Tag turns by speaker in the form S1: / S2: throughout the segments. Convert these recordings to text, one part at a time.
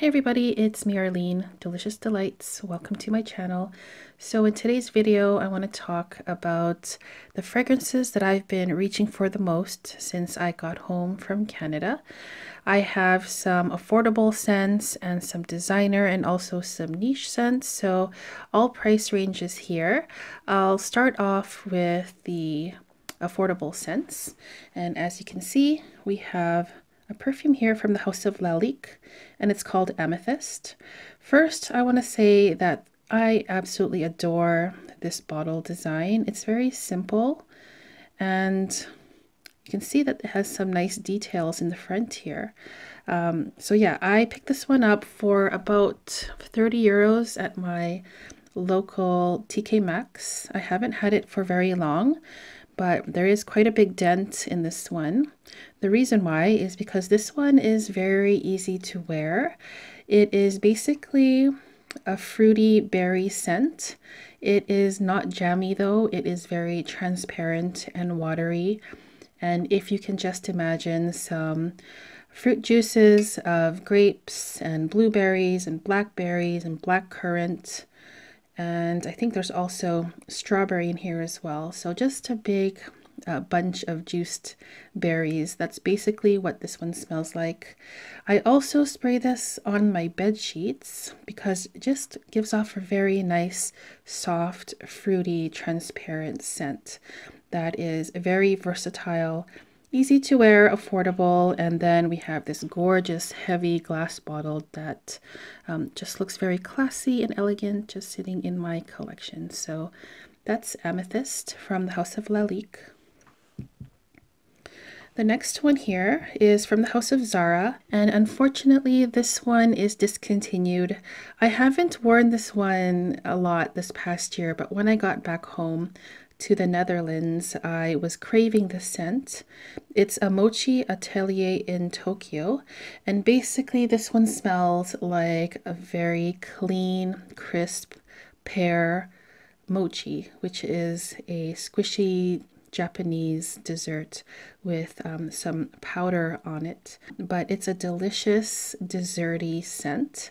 S1: Hey everybody, it's me Arlene, Delicious Delights. Welcome to my channel. So in today's video, I want to talk about the fragrances that I've been reaching for the most since I got home from Canada. I have some affordable scents and some designer and also some niche scents. So all price ranges here. I'll start off with the affordable scents. And as you can see, we have a perfume here from the House of Lalique, and it's called Amethyst. First, I want to say that I absolutely adore this bottle design. It's very simple, and you can see that it has some nice details in the front here. Um, so yeah, I picked this one up for about 30 euros at my local TK Maxx. I haven't had it for very long, but there is quite a big dent in this one. The reason why is because this one is very easy to wear. It is basically a fruity berry scent. It is not jammy though, it is very transparent and watery. And if you can just imagine some fruit juices of grapes and blueberries and blackberries and blackcurrant and I think there's also strawberry in here as well. So just a big uh, bunch of juiced berries. That's basically what this one smells like. I also spray this on my bed sheets because it just gives off a very nice, soft, fruity, transparent scent that is very versatile easy to wear, affordable, and then we have this gorgeous heavy glass bottle that um, just looks very classy and elegant, just sitting in my collection. So that's Amethyst from the House of Lalique. The next one here is from the House of Zara, and unfortunately this one is discontinued. I haven't worn this one a lot this past year, but when I got back home, to the Netherlands, I was craving the scent. It's a mochi atelier in Tokyo, and basically, this one smells like a very clean, crisp pear mochi, which is a squishy Japanese dessert with um, some powder on it. But it's a delicious, desserty scent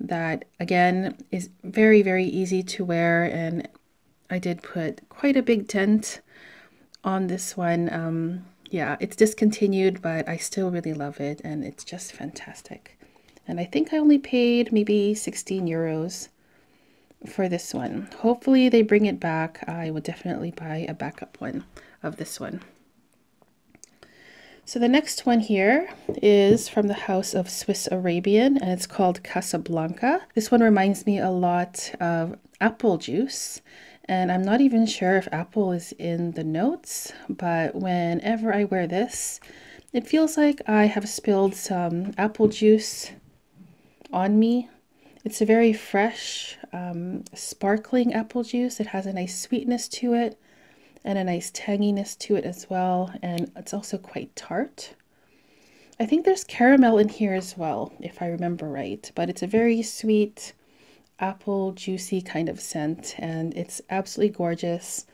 S1: that, again, is very, very easy to wear and I did put quite a big dent on this one. Um, yeah, it's discontinued, but I still really love it and it's just fantastic. And I think I only paid maybe 16 euros for this one. Hopefully they bring it back. I would definitely buy a backup one of this one. So the next one here is from the House of Swiss Arabian and it's called Casablanca. This one reminds me a lot of apple juice and I'm not even sure if apple is in the notes, but whenever I wear this, it feels like I have spilled some apple juice on me. It's a very fresh, um, sparkling apple juice. It has a nice sweetness to it and a nice tanginess to it as well. And it's also quite tart. I think there's caramel in here as well, if I remember right, but it's a very sweet, apple juicy kind of scent and it's absolutely gorgeous.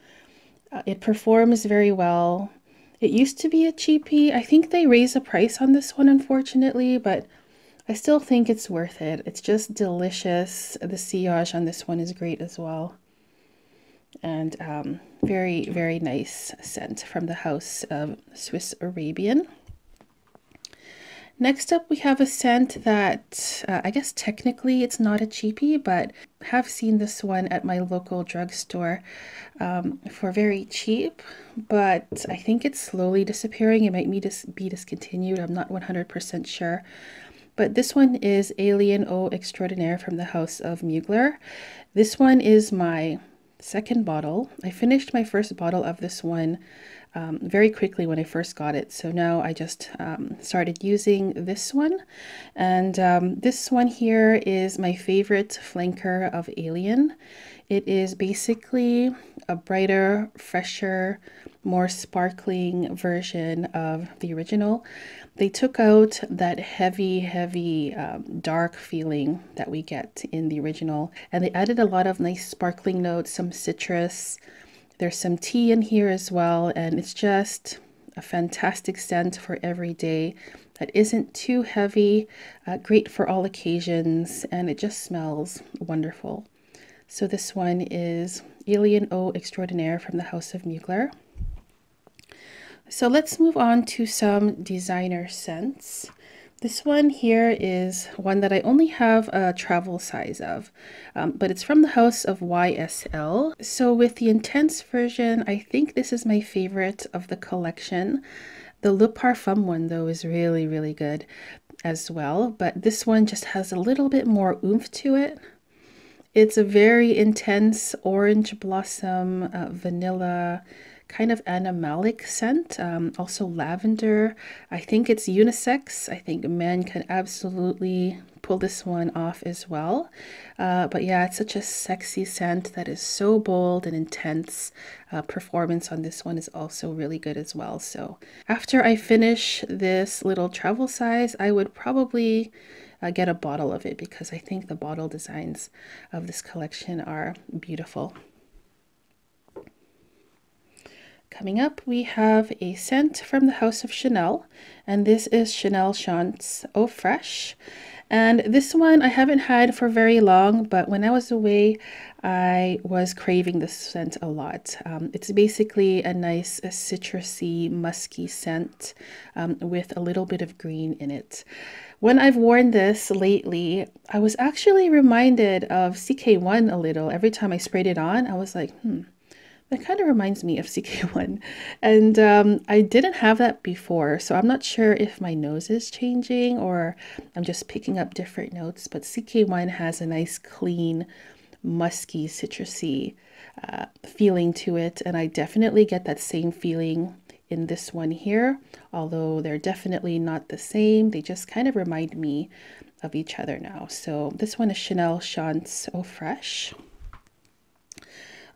S1: Uh, it performs very well. It used to be a cheapie. I think they raised the price on this one unfortunately, but I still think it's worth it. It's just delicious. The sillage on this one is great as well. And um, very, very nice scent from the house of Swiss Arabian. Next up, we have a scent that uh, I guess technically it's not a cheapie, but have seen this one at my local drugstore um, for very cheap. But I think it's slowly disappearing. It might be, dis be discontinued. I'm not 100% sure. But this one is Alien Eau Extraordinaire from the House of Mugler. This one is my second bottle. I finished my first bottle of this one um, very quickly when I first got it. So now I just um, started using this one. And um, this one here is my favorite flanker of Alien. It is basically a brighter, fresher, more sparkling version of the original. They took out that heavy, heavy, um, dark feeling that we get in the original, and they added a lot of nice sparkling notes, some citrus, there's some tea in here as well, and it's just a fantastic scent for every day. that isn't too heavy, uh, great for all occasions, and it just smells wonderful. So this one is Alien Eau Extraordinaire from the House of Mugler. So let's move on to some designer scents. This one here is one that I only have a travel size of, um, but it's from the house of YSL. So with the intense version, I think this is my favorite of the collection. The Le Parfum one though is really, really good as well, but this one just has a little bit more oomph to it. It's a very intense orange blossom, uh, vanilla, kind of animalic scent, um, also lavender. I think it's unisex. I think men can absolutely pull this one off as well. Uh, but yeah, it's such a sexy scent that is so bold and intense. Uh, performance on this one is also really good as well. So after I finish this little travel size, I would probably uh, get a bottle of it because I think the bottle designs of this collection are beautiful. Coming up, we have a scent from the House of Chanel, and this is Chanel Chance Eau Fraîche. And this one I haven't had for very long, but when I was away, I was craving this scent a lot. Um, it's basically a nice a citrusy, musky scent um, with a little bit of green in it. When I've worn this lately, I was actually reminded of CK1 a little. Every time I sprayed it on, I was like, hmm, that kind of reminds me of CK1. And um, I didn't have that before, so I'm not sure if my nose is changing or I'm just picking up different notes. But CK1 has a nice, clean, musky, citrusy uh, feeling to it. And I definitely get that same feeling in this one here, although they're definitely not the same. They just kind of remind me of each other now. So this one is Chanel Chance Eau Fraîche.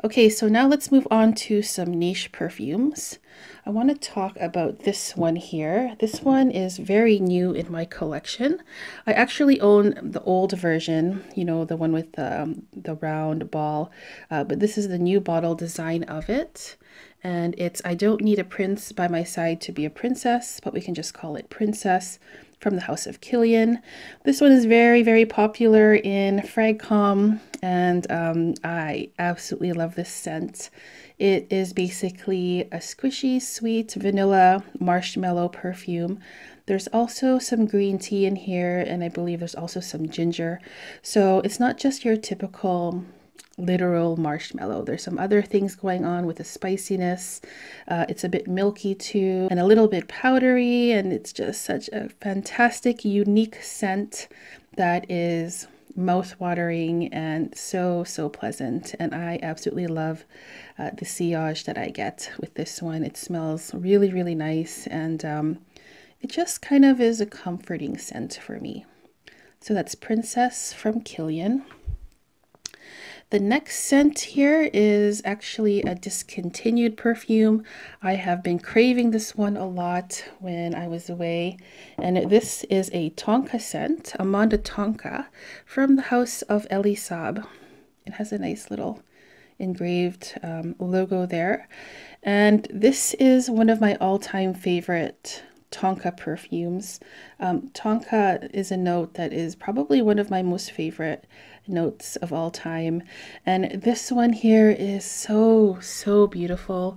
S1: Okay, so now let's move on to some niche perfumes. I want to talk about this one here. This one is very new in my collection. I actually own the old version, you know, the one with the, um, the round ball, uh, but this is the new bottle design of it. And it's I don't need a prince by my side to be a princess, but we can just call it princess from the House of Kilian. This one is very, very popular in Fragcom, and um, I absolutely love this scent. It is basically a squishy, sweet vanilla marshmallow perfume. There's also some green tea in here, and I believe there's also some ginger. So it's not just your typical literal marshmallow. There's some other things going on with the spiciness. Uh, it's a bit milky too, and a little bit powdery, and it's just such a fantastic, unique scent that is mouth-watering and so so pleasant and I absolutely love uh, the sillage that I get with this one it smells really really nice and um, it just kind of is a comforting scent for me so that's Princess from Kilian the next scent here is actually a discontinued perfume. I have been craving this one a lot when I was away. And this is a Tonka scent, Amande Tonka, from the house of Elie Saab. It has a nice little engraved um, logo there. And this is one of my all-time favorite Tonka perfumes. Um, Tonka is a note that is probably one of my most favorite notes of all time. And this one here is so, so beautiful.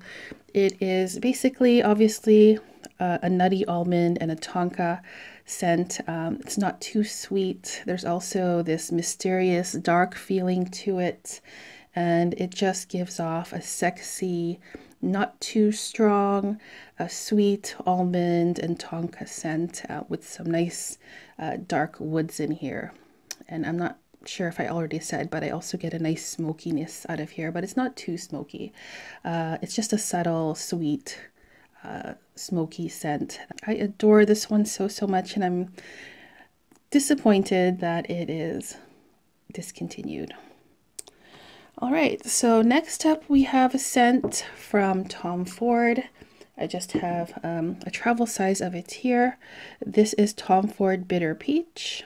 S1: It is basically, obviously, uh, a nutty almond and a tonka scent. Um, it's not too sweet. There's also this mysterious dark feeling to it. And it just gives off a sexy, not too strong, a sweet almond and tonka scent uh, with some nice uh, dark woods in here. And I'm not sure if I already said, but I also get a nice smokiness out of here, but it's not too smoky. Uh, it's just a subtle, sweet, uh, smoky scent. I adore this one so, so much, and I'm disappointed that it is discontinued. All right, so next up we have a scent from Tom Ford. I just have um, a travel size of it here. This is Tom Ford Bitter Peach.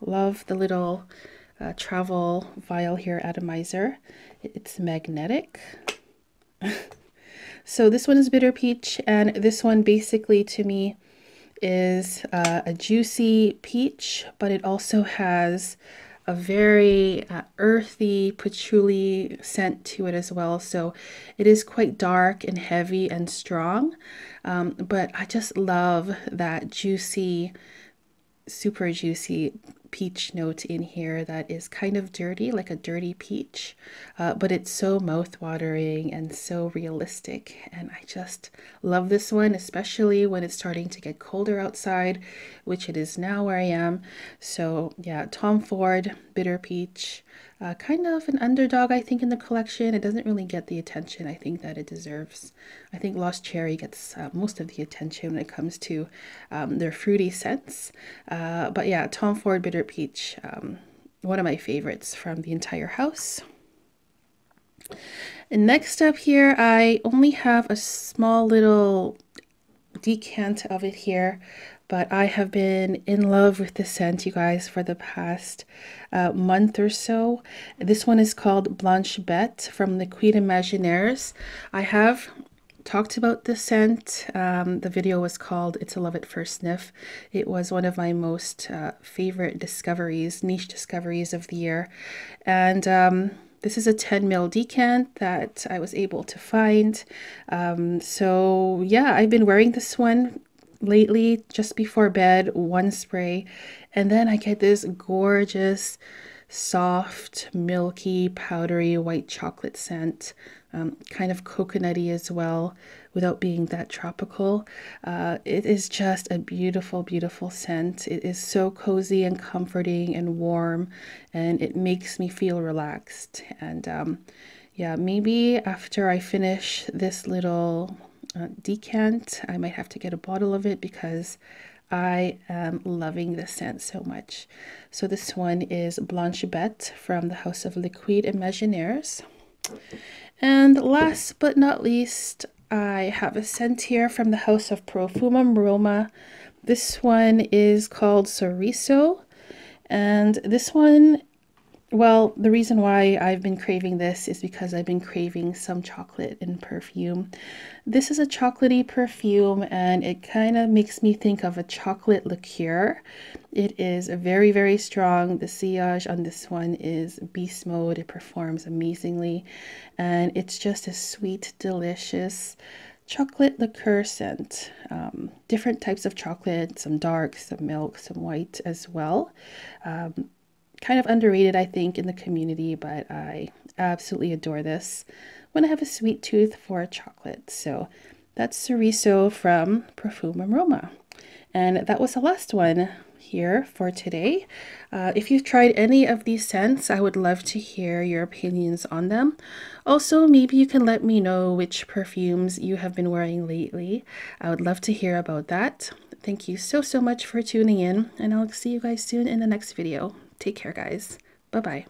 S1: Love the little uh, travel vial here atomizer. It's magnetic. so this one is bitter peach and this one basically to me is uh, a juicy peach, but it also has a very uh, earthy patchouli scent to it as well. So it is quite dark and heavy and strong. Um, but I just love that juicy, super juicy peach note in here that is kind of dirty, like a dirty peach, uh, but it's so mouth-watering and so realistic. And I just love this one, especially when it's starting to get colder outside, which it is now where I am. So yeah, Tom Ford Bitter Peach uh, kind of an underdog, I think, in the collection. It doesn't really get the attention I think that it deserves. I think Lost Cherry gets uh, most of the attention when it comes to um, their fruity scents. Uh, but yeah, Tom Ford Bitter Peach, um, one of my favorites from the entire house. And next up here, I only have a small little decant of it here but I have been in love with this scent, you guys, for the past uh, month or so. This one is called Blanche Bête from the Liquides Imaginaires. I have talked about the scent. Um, the video was called It's a Love at First Sniff. It was one of my most uh, favorite discoveries, niche discoveries of the year. And um, this is a 10 ml decant that I was able to find. Um, so yeah, I've been wearing this one lately just before bed, one spray, and then I get this gorgeous, soft, milky, powdery white chocolate scent, um, kind of coconutty as well, without being that tropical. Uh, it is just a beautiful, beautiful scent. It is so cozy and comforting and warm, and it makes me feel relaxed. And um, yeah, maybe after I finish this little uh, decant. I might have to get a bottle of it because I am loving the scent so much. So this one is Blanche Bête from the House of Liquides Imaginaires. And last but not least, I have a scent here from the House of Profumum Roma. This one is called Sorriso. And this one well, the reason why I've been craving this is because I've been craving some chocolate and perfume. This is a chocolatey perfume and it kind of makes me think of a chocolate liqueur. It is very, very strong. The sillage on this one is beast mode. It performs amazingly and it's just a sweet, delicious chocolate liqueur scent. Um, different types of chocolate, some dark, some milk, some white as well. Um, kind of underrated, I think, in the community, but I absolutely adore this when I have a sweet tooth for chocolate. So that's Sorriso from Profumum Roma. And that was the last one here for today. Uh, if you've tried any of these scents, I would love to hear your opinions on them. Also, maybe you can let me know which perfumes you have been wearing lately. I would love to hear about that. Thank you so, so much for tuning in, and I'll see you guys soon in the next video. Take care, guys. Bye bye.